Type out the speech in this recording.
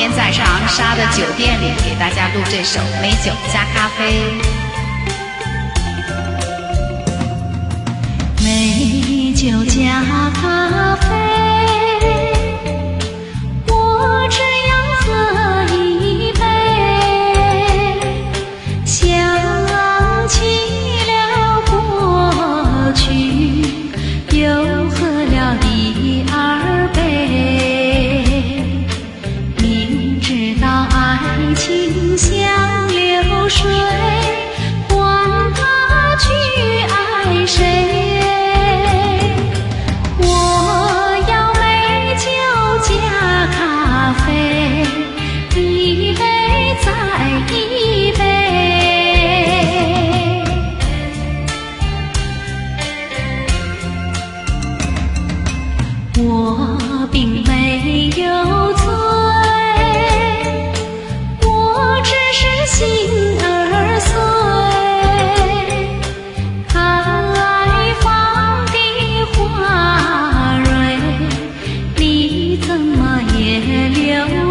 今天在长沙的酒店里给大家录这首《美酒加咖啡》。美酒加咖像流水管他去爱谁我要美酒加咖啡一杯再一杯我别留。